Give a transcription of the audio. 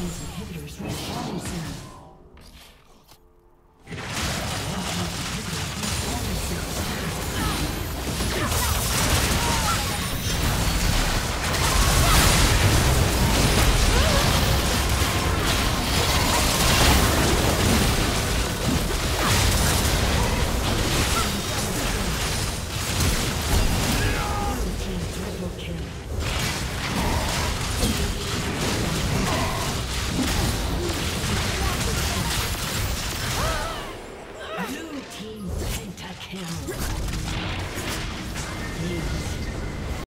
team's inhibitors. Team Pentakill.